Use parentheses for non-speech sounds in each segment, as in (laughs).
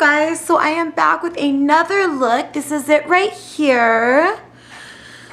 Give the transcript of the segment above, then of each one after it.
guys, so I am back with another look. This is it right here.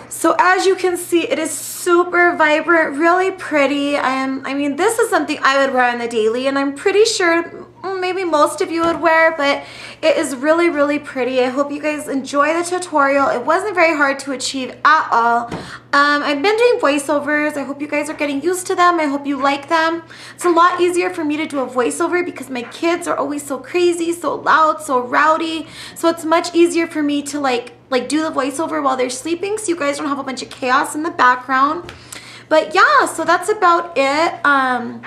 So as you can see, it is super vibrant, really pretty. I am, I mean, this is something I would wear on the daily and I'm pretty sure maybe most of you would wear, but it is really, really pretty. I hope you guys enjoy the tutorial. It wasn't very hard to achieve at all. Um, I've been doing voiceovers. I hope you guys are getting used to them. I hope you like them. It's a lot easier for me to do a voiceover because my kids are always so crazy, so loud, so rowdy. So it's much easier for me to like, like do the voiceover while they're sleeping so you guys don't have a bunch of chaos in the background. But yeah, so that's about it. Um,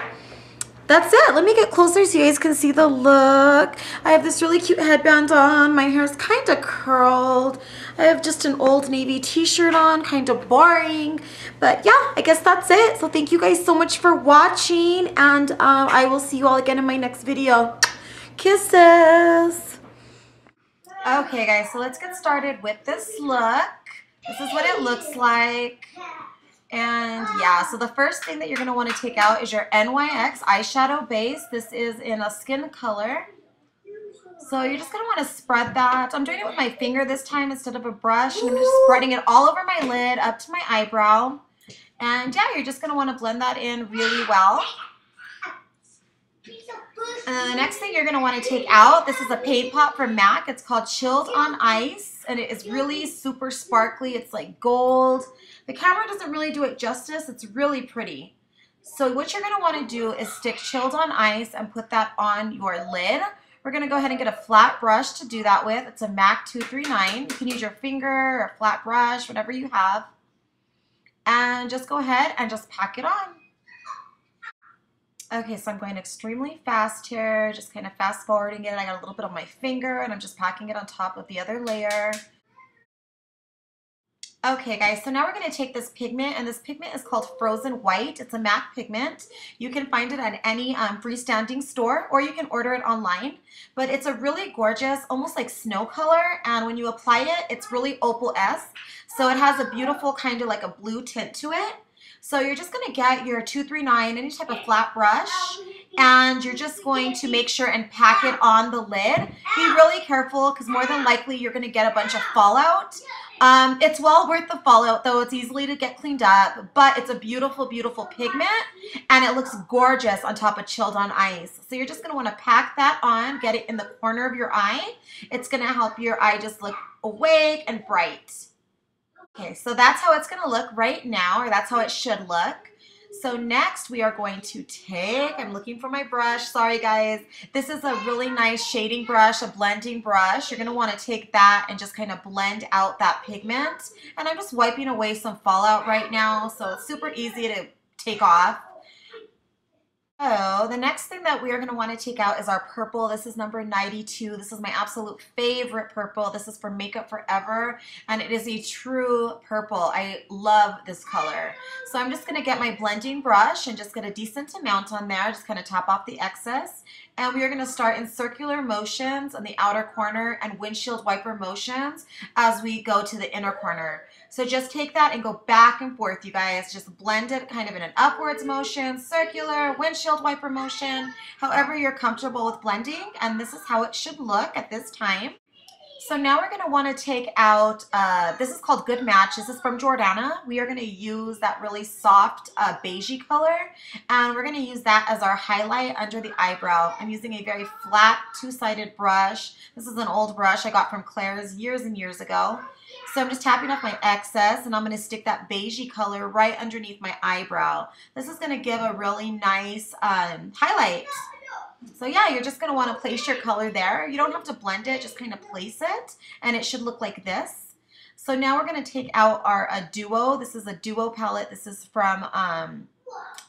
that's it. Let me get closer so you guys can see the look. I have this really cute headband on. My hair is kind of curled. I have just an old navy t-shirt on, kind of boring. But yeah, I guess that's it. So thank you guys so much for watching and um, I will see you all again in my next video. Kisses. Okay guys, so let's get started with this look. This is what it looks like. And yeah, so the first thing that you're going to want to take out is your NYX eyeshadow base. This is in a skin color. So you're just going to want to spread that. I'm doing it with my finger this time instead of a brush. And I'm just spreading it all over my lid up to my eyebrow. And yeah, you're just going to want to blend that in really well. And the next thing you're going to want to take out, this is a paint pot from MAC. It's called Chilled on Ice. And it is really super sparkly. It's like gold. The camera doesn't really do it justice. It's really pretty. So what you're going to want to do is stick chilled on ice and put that on your lid. We're going to go ahead and get a flat brush to do that with. It's a MAC 239. You can use your finger or flat brush, whatever you have. And just go ahead and just pack it on. Okay, so I'm going extremely fast here, just kind of fast forwarding it. I got a little bit on my finger and I'm just packing it on top of the other layer. Okay guys, so now we're going to take this pigment and this pigment is called Frozen White. It's a MAC pigment. You can find it at any um, freestanding store or you can order it online. But it's a really gorgeous, almost like snow color and when you apply it, it's really opal-esque. So it has a beautiful kind of like a blue tint to it. So you're just going to get your 239, any type of flat brush, and you're just going to make sure and pack it on the lid. Be really careful because more than likely you're going to get a bunch of fallout. Um, it's well worth the fallout though. It's easily to get cleaned up, but it's a beautiful, beautiful pigment and it looks gorgeous on top of chilled on ice. So you're just going to want to pack that on, get it in the corner of your eye. It's going to help your eye just look awake and bright. Okay, so that's how it's going to look right now, or that's how it should look. So next we are going to take, I'm looking for my brush, sorry guys. This is a really nice shading brush, a blending brush. You're gonna wanna take that and just kind of blend out that pigment. And I'm just wiping away some fallout right now, so it's super easy to take off. So the next thing that we are going to want to take out is our purple. This is number 92. This is my absolute favorite purple. This is for Makeup Forever and it is a true purple. I love this color. So I'm just going to get my blending brush and just get a decent amount on there. Just kind of top off the excess. And we are going to start in circular motions on the outer corner and windshield wiper motions as we go to the inner corner. So just take that and go back and forth, you guys. Just blend it kind of in an upwards motion, circular, windshield wiper motion, however you're comfortable with blending. And this is how it should look at this time. So now we're going to want to take out, uh, this is called Good Match. This is from Jordana. We are going to use that really soft uh, beigey color and we're going to use that as our highlight under the eyebrow. I'm using a very flat two-sided brush. This is an old brush I got from Claire's years and years ago. So I'm just tapping off my excess and I'm going to stick that beigey color right underneath my eyebrow. This is going to give a really nice um, highlight. So yeah, you're just going to want to place your color there. You don't have to blend it, just kind of place it and it should look like this. So now we're going to take out our a Duo. This is a Duo palette. This is from um,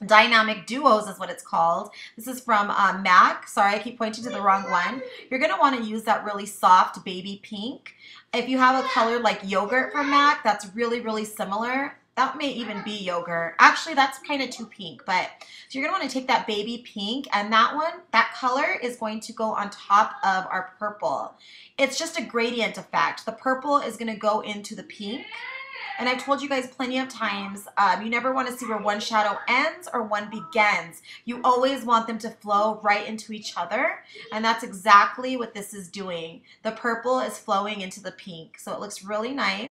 Dynamic Duos is what it's called. This is from uh, MAC. Sorry, I keep pointing to the wrong one. You're going to want to use that really soft baby pink. If you have a color like yogurt from MAC, that's really, really similar. That may even be yogurt. Actually, that's kind of too pink, but so you're want to take that baby pink and that one, that color is going to go on top of our purple. It's just a gradient effect. The purple is going to go into the pink And I've told you guys plenty of times, um, you never want to see where one shadow ends or one begins. You always want them to flow right into each other. And that's exactly what this is doing. The purple is flowing into the pink. So it looks really nice.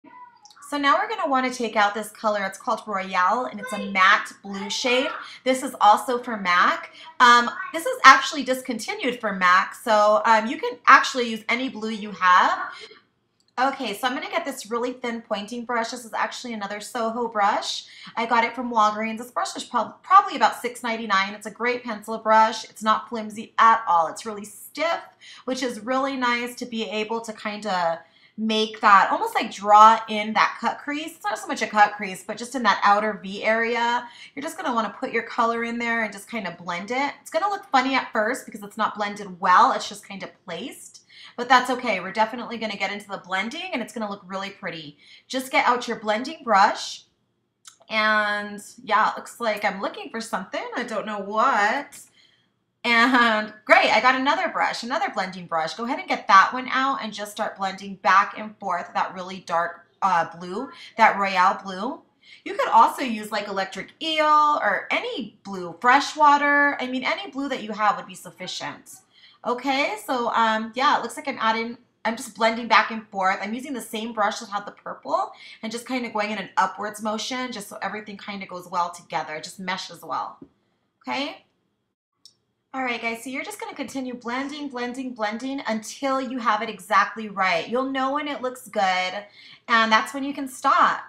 So now we're going to want to take out this color. It's called Royale, and it's a matte blue shade. This is also for MAC. Um, this is actually discontinued for MAC, so um, you can actually use any blue you have. Okay, so I'm going to get this really thin pointing brush. This is actually another Soho brush. I got it from Walgreens. This brush is prob probably about $6.99. It's a great pencil brush. It's not flimsy at all. It's really stiff, which is really nice to be able to kind of make that almost like draw in that cut crease. It's not so much a cut crease, but just in that outer V area. You're just gonna wanna put your color in there and just kind of blend it. It's gonna look funny at first because it's not blended well, it's just kind of placed. But that's okay, we're definitely gonna get into the blending and it's gonna look really pretty. Just get out your blending brush and yeah, it looks like I'm looking for something. I don't know what. And great, I got another brush, another blending brush. Go ahead and get that one out and just start blending back and forth that really dark uh, blue, that Royale blue. You could also use like electric eel or any blue, freshwater. I mean, any blue that you have would be sufficient. Okay, so um, yeah, it looks like I'm adding, I'm just blending back and forth. I'm using the same brush that had the purple and just kind of going in an upwards motion just so everything kind of goes well together, It just meshes well. Okay. All right, guys, so you're just going to continue blending, blending, blending until you have it exactly right. You'll know when it looks good, and that's when you can stop.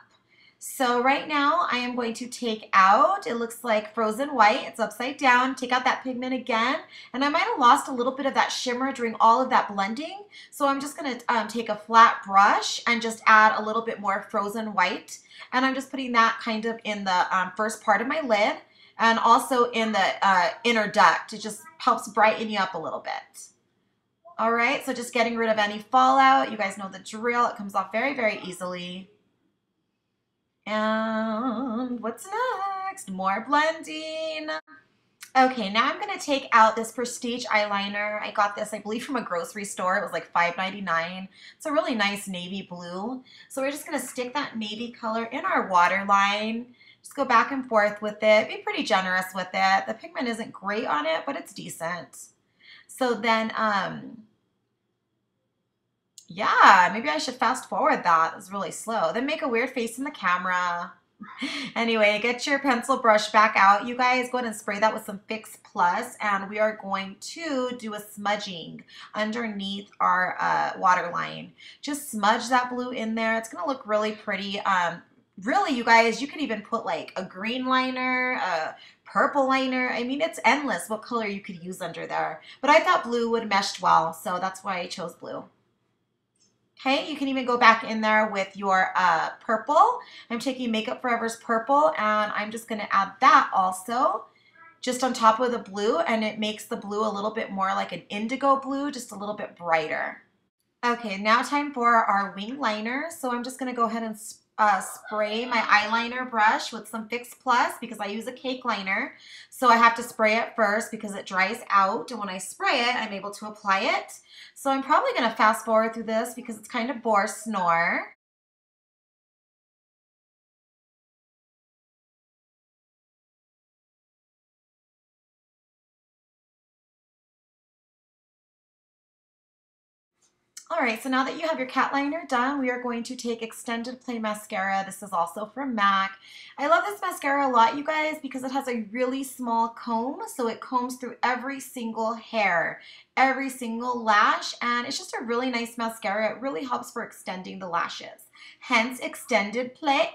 So right now, I am going to take out, it looks like frozen white. It's upside down. Take out that pigment again. And I might have lost a little bit of that shimmer during all of that blending. So I'm just going to um, take a flat brush and just add a little bit more frozen white. And I'm just putting that kind of in the um, first part of my lid and also in the uh, inner duct. It just helps brighten you up a little bit. All right, so just getting rid of any fallout. You guys know the drill. It comes off very, very easily. And what's next? More blending. Okay, now I'm to take out this Prestige eyeliner. I got this, I believe, from a grocery store. It was like $5.99. It's a really nice navy blue. So we're just to stick that navy color in our waterline. Just go back and forth with it. Be pretty generous with it. The pigment isn't great on it, but it's decent. So then, um, yeah, maybe I should fast forward that. It's really slow. Then make a weird face in the camera. (laughs) anyway, get your pencil brush back out. You guys go ahead and spray that with some Fix Plus, and we are going to do a smudging underneath our uh, waterline. Just smudge that blue in there. It's going to look really pretty. Um, really, you guys, you could even put like a green liner, a purple liner. I mean, it's endless what color you could use under there. But I thought blue would mesh well, so that's why I chose blue. Okay, you can even go back in there with your uh, purple. I'm taking Makeup Forever's purple, and I'm just going to add that also just on top of the blue, and it makes the blue a little bit more like an indigo blue, just a little bit brighter. Okay, now time for our wing liner. So I'm just going to go ahead and uh, spray my eyeliner brush with some Fix Plus because I use a cake liner. So I have to spray it first because it dries out. And when I spray it, I'm able to apply it. So I'm probably going to fast forward through this because it's kind of bore snore. All right, so now that you have your cat liner done, we are going to take Extended Play Mascara. This is also from MAC. I love this mascara a lot, you guys, because it has a really small comb, so it combs through every single hair, every single lash, and it's just a really nice mascara. It really helps for extending the lashes. Hence, Extended Play.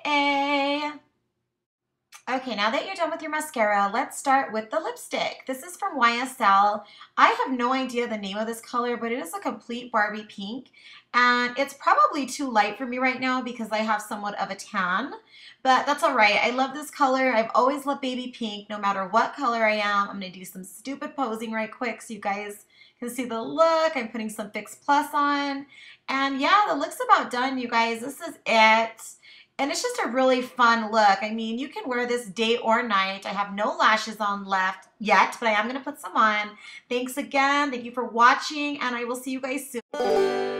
Okay, now that you're done with your mascara, let's start with the lipstick. This is from YSL. I have no idea the name of this color, but it is a complete Barbie pink. And it's probably too light for me right now because I have somewhat of a tan. But that's all right. I love this color. I've always loved baby pink, no matter what color I am. I'm going to do some stupid posing right quick so you guys can see the look. I'm putting some Fix Plus on. And yeah, the look's about done, you guys. This is it. And it's just a really fun look. I mean, you can wear this day or night. I have no lashes on left yet, but I am going to put some on. Thanks again. Thank you for watching, and I will see you guys soon.